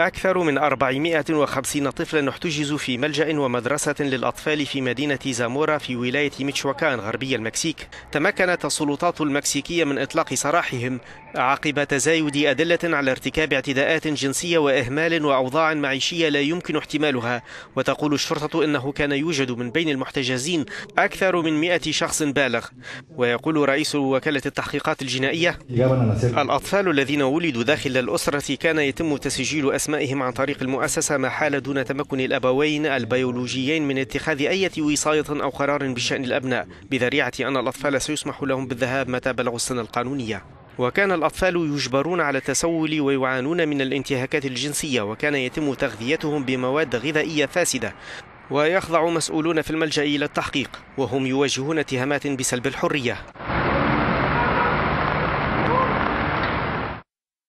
أكثر من 450 طفلا احتجزوا في ملجأ ومدرسة للأطفال في مدينة زامورا في ولاية ميتشواكان غربي المكسيك. تمكنت السلطات المكسيكية من إطلاق سراحهم عقب تزايد أدلة على ارتكاب اعتداءات جنسية وإهمال وأوضاع معيشية لا يمكن احتمالها. وتقول الشرطة إنه كان يوجد من بين المحتجزين أكثر من 100 شخص بالغ. ويقول رئيس وكالة التحقيقات الجنائية الأطفال الذين ولدوا داخل الأسرة كان يتم تسجيل أسمائهم عن طريق المؤسسة ما حال دون تمكن الأبوين البيولوجيين من اتخاذ أي وصاية أو قرار بشأن الأبناء. بذريعة أن الأطفال سيسمح لهم بالذهاب متى بلغوا السن القانونية. وكان الأطفال يجبرون على التسول ويعانون من الانتهاكات الجنسية وكان يتم تغذيتهم بمواد غذائية فاسدة. ويخضع مسؤولون في الملجأ إلى التحقيق وهم يواجهون اتهامات بسلب الحرية.